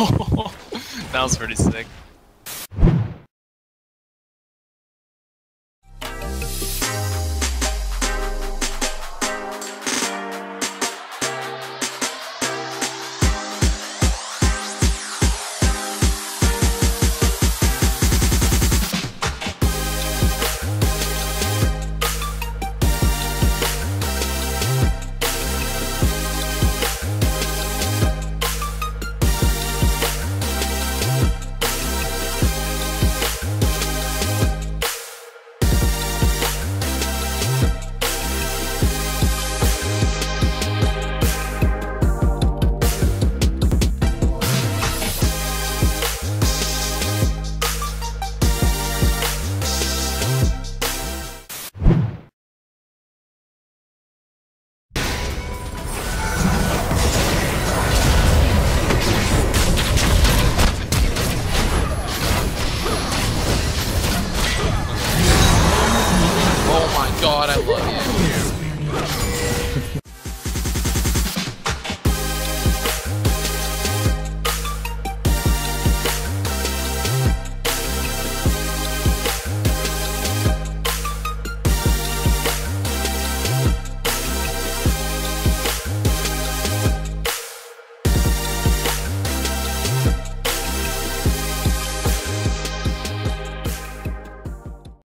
that was pretty sick. god, I love you.